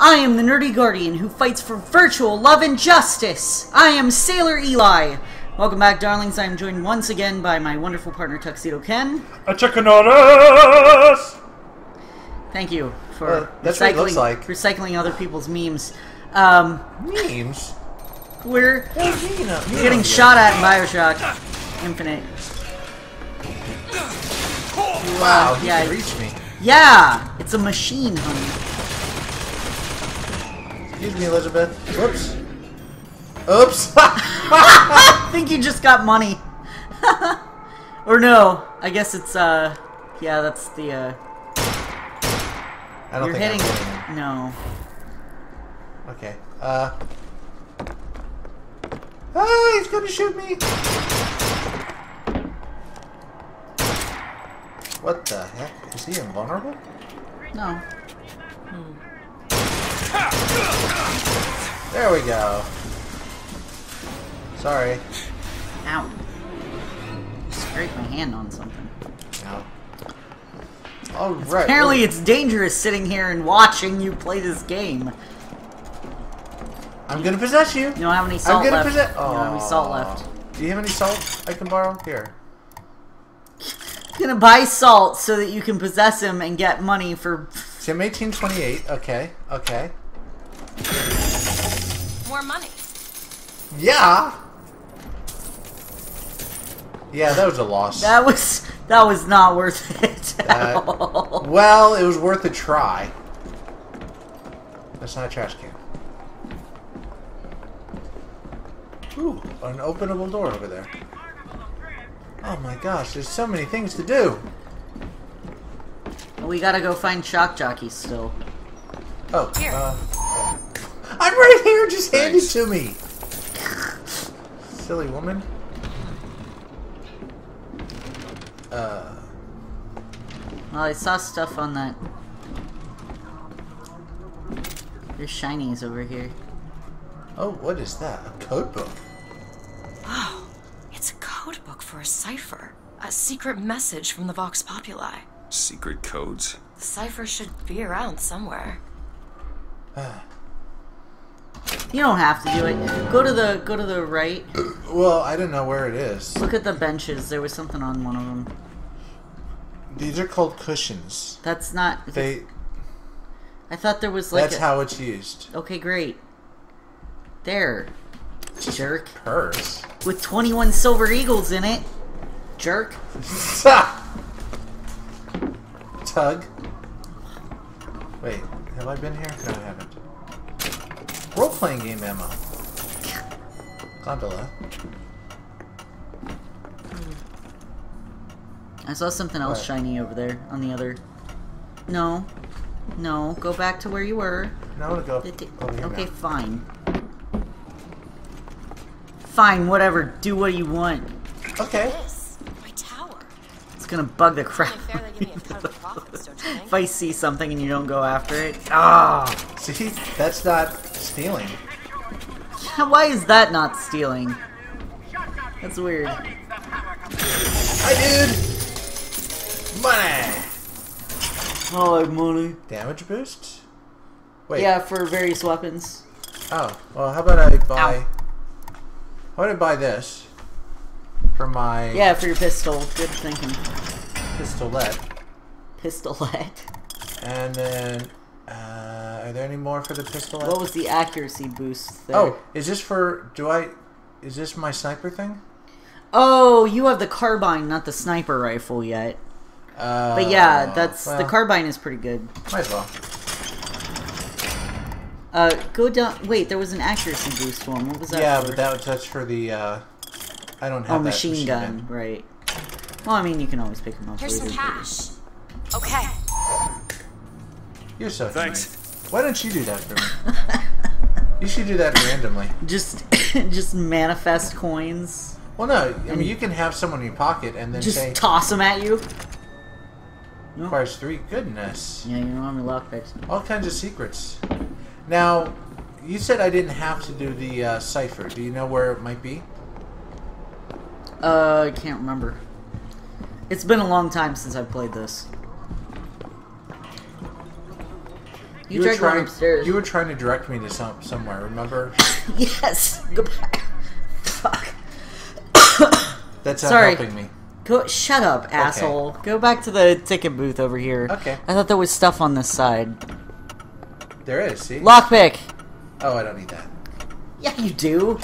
I am the nerdy guardian who fights for virtual love and justice. I am Sailor Eli. Welcome back, darlings. I am joined once again by my wonderful partner, Tuxedo Ken. A chickenadas! Thank you for Uh, that's what it recycling, looks like. recycling other people's memes. Um, Memes? we're What do you mean, getting on shot at in Bioshock Infinite. you? Wow, he yeah. can reach me. Yeah, it's a machine, honey. Excuse me, Elizabeth. Whoops. Oops. I think you just got money. or no, I guess it's uh, yeah, that's the uh, I don't you're think hitting. I'm hitting. No, Okay. Uh. Ah, he's gonna shoot me. What the heck? Is he invulnerable? no. There we go. Sorry. Ow! Scrape my hand on something. All right. Apparently, it's dangerous sitting here and watching you play this game. I'm gonna possess you. You don't have any salt I'm gonna left. possess. You don't have any salt left. Do you have any salt I can borrow? Here. I'm gonna buy salt so that you can possess him and get money for. Sim 1828. Okay. Okay. More money. Yeah. Yeah, that was a loss. That was that was not worth it uh, at That- all. Well, it was worth a try. That's not a trash can. Ooh, an openable door over there. Oh my gosh, there's so many things to do. We gotta go find shock jockeys still. Oh, Here. uh, I'm right here. Just hand it to me. Silly woman. Uh, Well, I saw stuff on that. There's shinies over here. oh, what is that? A code book. Oh, it's a code book for a cipher. A secret message from the Vox Populi. Secret codes. The cipher should be around somewhere. You don't have to do it. Go to the go to the right. Well, I don't know where it is. Look at the benches. There was something on one of them. These are called cushions. That's not. They. I thought there was like. That's a- how it's used. Okay, great. There, jerk. Purse. With 21 silver eagles in it. Jerk. Tug. Wait, have I been here? No, I haven't. Role playing game ammo. Gondola. I saw something else What? shiny over there on the other. No. No, go back to where you were. Now I want to go over here Okay, now. fine. Fine, whatever. Do what you want. Okay. This, my tower. It's gonna bug the crap. Fair they give me a cut of the profits, if? I see something and you don't go after it, ah, See, that's not stealing. why is that not stealing? That's weird. Hi, dude. Money. I like money. Damage boost. Wait. Yeah, for various weapons. Oh, well, how about I buy? Ow. How about I buy this for my Yeah, for your pistol. Good thinking. pistolet, Pistolet. and then uh, are there any more for the pistolet? What was the accuracy boost there? Oh, is this for? Do I? Is this my sniper thing? Oh, you have the carbine, not the sniper rifle yet. Uh, But yeah, that's the carbine is pretty good. Might as well. Uh, go down. Wait, there was an accuracy boost one. What was that? Yeah, for? but that that's for the. Uh, I don't have oh, that machine, gun, right? Well, I mean, you can always pick them up Here's later. some cash. Okay. You're so Thanks. nice. Why don't you do that for me? you should do that randomly. Just, just manifest coins. Well, no, I mean you can have someone in your pocket and then Just say toss them at you. requires three. Goodness, Yeah, you know how many lockpicks. all kinds of secrets. Now, you said I didn't have to do the uh, cipher. Do you know where it might be? Uh, I can't remember. It's been a long time since I've played this. You, were tried going trying. upstairs. You were trying to direct me to some somewhere. Remember? yes. Go back. Fuck. That's not Sorry. helping me. Go. Shut up, asshole. Go back to the ticket booth over here. Okay. I thought there was stuff on this side. There is. See? Lockpick. Oh, I don't need that. Yeah, you do.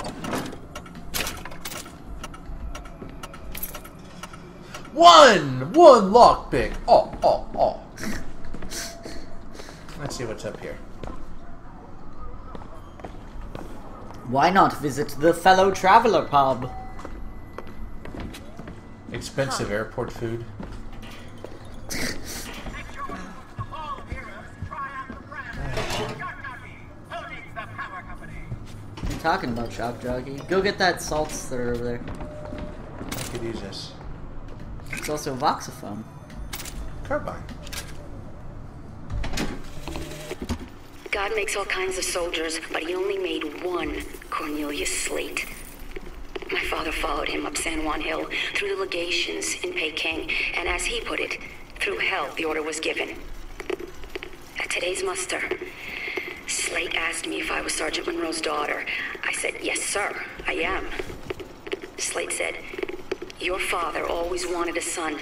One, one lockpick. Oh, oh, oh. Let's see what's up here. Why not visit the fellow traveler pub? Expensive airport food. What are you talking about, Shock Jockey? Go get that salts that are over there. I could use this. It's also a voxophone. Carbine. God makes all kinds of soldiers, but he only made one Cornelius Slate. My father followed him up San Juan Hill through the legations in Peking, and as he put it, through hell the order was given. At today's muster, Slate asked me if I was Sergeant Monroe's daughter. I said, Yes, sir, I am. Slate said, Your father always wanted a son.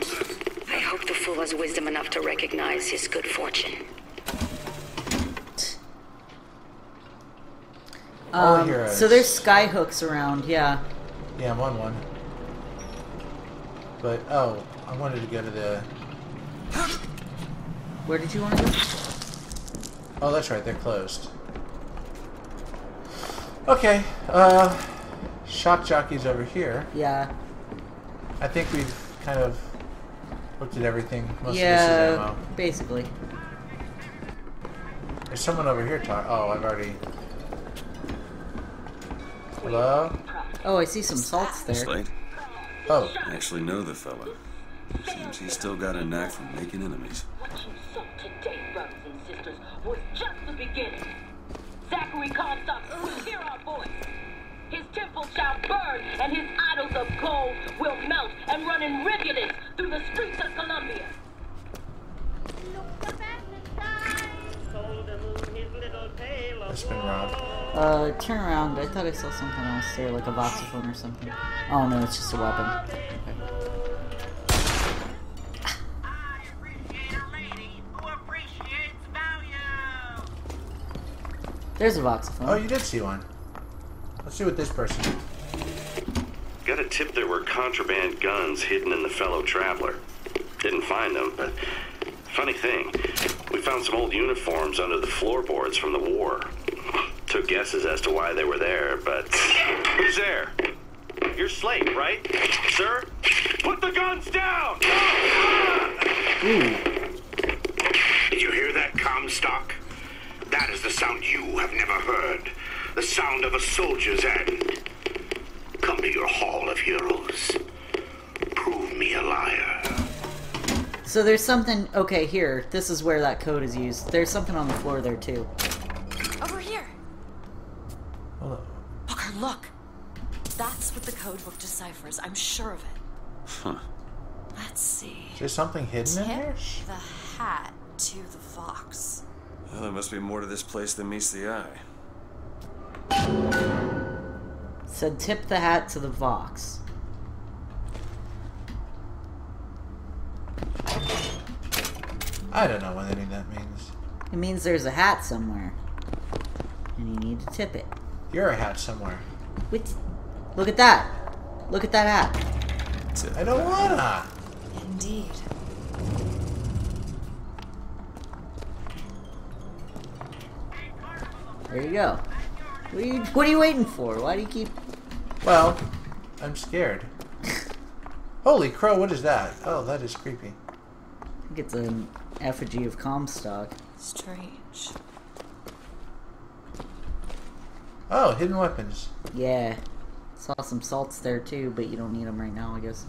I hope the fool has wisdom enough to recognize his good fortune. All Um, heroes. so there's sky hooks around, yeah. Yeah, I'm on one. But oh, I wanted to go to the. Where did you want to go? Oh, that's right. They're closed. Okay. Uh, shock jockeys over here. Yeah. I think we've kind of looked at everything. Most of this is yeah, ammo. basically. There's someone over here talk. Oh, I've already. Hello. Oh, I see some salts there. Slate? Oh, I actually know the fella. Seems he's still got a knack for making enemies. What you saw today, brothers and sisters, was just the beginning. Zachary Comstock His temple shall burn, and his idols of gold will melt and run in rivulets through the streets of Columbia. it's been robbed. Uh, turn around. I thought I saw something else there, like a voxophone or something. Oh no, it's just a weapon. Okay. There's a voxophone. Oh, you did see one. Let's see what this person. Got a tip there were contraband guns hidden in the fellow traveler. Didn't find them, but funny thing, we found some old uniforms under the floorboards from the war. Took guesses as to why they were there, but who's there? You're Slate, right, sir? Put the guns down! Ooh. Did you hear that, Comstock? That is the sound you have never heard. The sound of a soldier's end. Come to your Hall of Heroes. Prove me a liar. So there's something. Okay, here. This is where that code is used. There's something on the floor there too. Over here. Hello. Booker, look. That's what the code book deciphers. I'm sure of it. Huh. Let's see. Is there something hidden in there? The hat to the Vox. Well, there must be more to this place than meets the eye. Said tip the hat to the Vox. I don't know what any of that means. It means there's a hat somewhere. And you need to tip it. You're a hat somewhere. Wait, look at that. Look at that hat. I don't that. wanna. Indeed. There you go. What are you, what are you waiting for? Why do you keep... Well, I'm scared. Holy crow! What is that? Oh, that is creepy. I think it's an effigy of Comstock. Strange. Oh, hidden weapons. Yeah. Saw some salts there too, but you don't need them right now, I guess.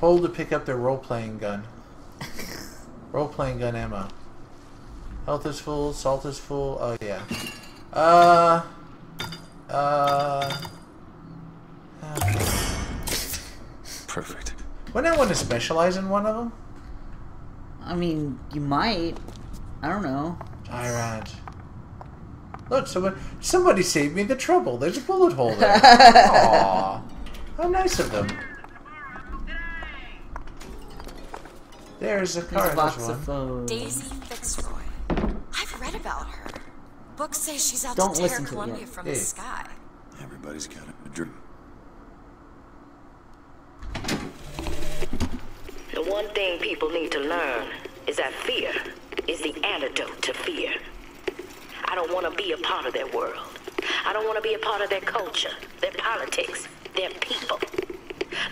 Hold to pick up their role-playing gun. role-playing gun ammo. Health is full. Salt is full. Oh yeah. Uh. Uh. Perfect. Wouldn't I want to specialize in one of them? I mean, you might. I don't know. Tyrant. Look, someone somebody saved me the trouble. There's a bullet hole there. Aww. How nice of them. There's a car. There's a of one. Daisy Fitzroy. I've read about her. Books say she's out Don't to listen tear to it Columbia yet. from Hey. the sky. Everybody's got a dream. The one thing people need to learn is that fear is the antidote to fear. I don't want to be a part of their world. I don't want to be a part of their culture, their politics, their people.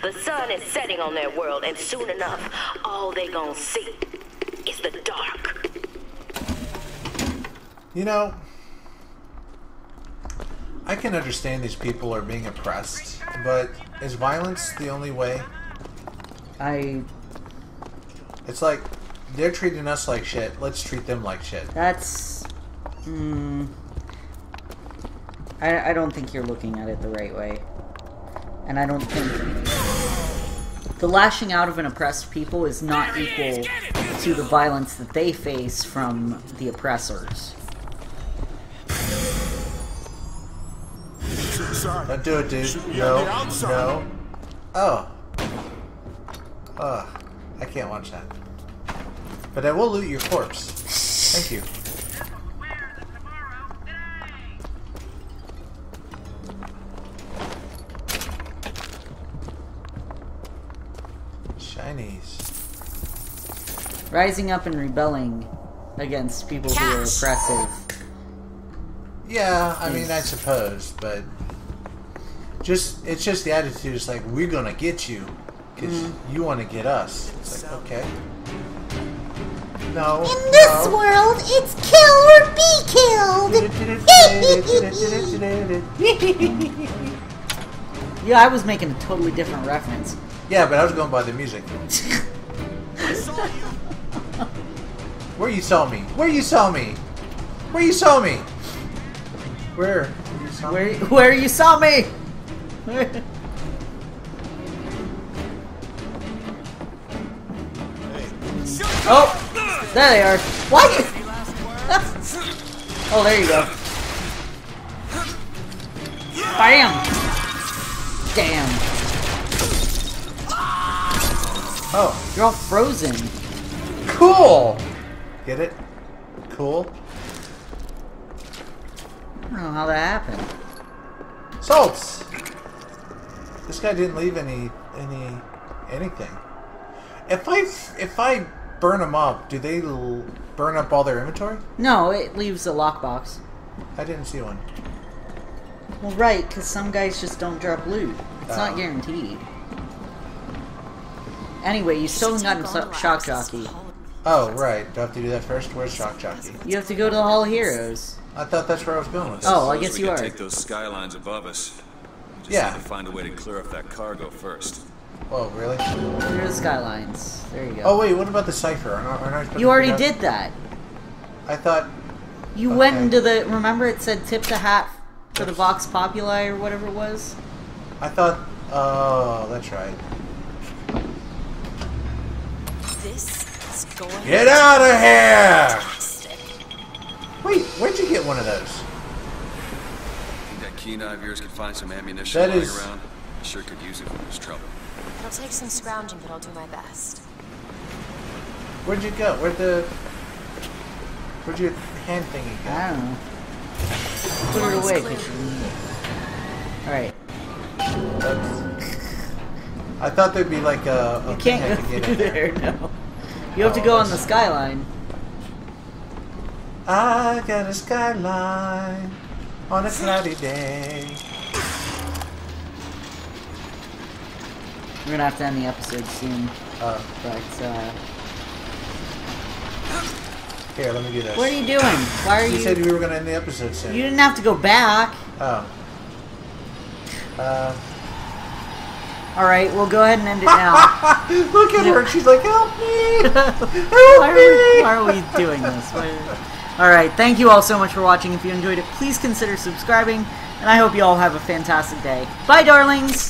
The sun is setting on their world, and soon enough, all they're gonna see is the dark. You know, I can understand these people are being oppressed, but is violence the only way? I. It's like they're treating us like shit. Let's treat them like shit. That's. Mm, I, I don't think you're looking at it the right way. And I don't think. The lashing out of an oppressed people is not equal to the violence that they face from the oppressors. Don't do it, dude. No, no. Oh. Ugh. I can't watch that. But I will loot your corpse. Thank you. Shinies. Rising up and rebelling against people who are oppressive. Yeah, I mean, I suppose, but just it's just the attitude. It's like we're gonna get you because mm. you want to get us. It's like okay. No. In this no. world, it's kill or be killed. Yeah, I was making a totally different reference. yeah, but I was going by the music. Where you saw me? Where you saw me? Where you saw me? Where? You saw me? Where, where you saw me? oh, there they are. What? oh, there you go. Bam! Damn. Oh, You're all frozen. cool. Get it? Cool. I don't know how that happened. Salts. This guy didn't leave any any anything. If I if I burn them up, do they l- burn up all their inventory? No, it leaves a lockbox. I didn't see one. Well, right, because some guys just don't drop loot. It's Oh. not guaranteed. Anyway, you still haven't gotten so- Shock Jockey. Oh, right. Do I have to do that first? Where's Shock Jockey? You have to go to the Hall of Heroes. I thought that's where I was going with this. Oh, I guess we you could are. take those skylines above us. We just Yeah. need to find a way to clear up that cargo first. Oh, really? Here are the skylines. There you go. Oh, wait. What about the cipher? Aren't aren't you to already did that. I thought. You went into the. Remember, it said tip the hat for the Vox Populi or whatever it was. I thought. Oh, that's right. This is going Get out of here! fantastic. Wait, where'd you get one of those? Think keen eye of yours could find some ammunition That lying is- around? I sure could use it when there's trouble. It'll take some scrounging, but I'll do my best. Where'd you go? Where'd the. Where'd your hand thingy go? I don't know. Put it away, cause you need it. Alright. I thought there'd be like a. a You thing I can't could go get through there. there, no. You have to Oh, go on the oh, skyline. I got a skyline on a cloudy day. We're gonna have to end the episode soon, Uh, but uh, here, let me do this. what are you doing? Why are You you? said we were gonna end the episode soon. You didn't have to go back. Oh. Uh, All right, we'll go ahead and end it now. look at her. She's like, help me! why, are we, why are we doing this? Why- All right, thank you all so much for watching. If you enjoyed it, please consider subscribing, and I hope you all have a fantastic day. Bye, darlings.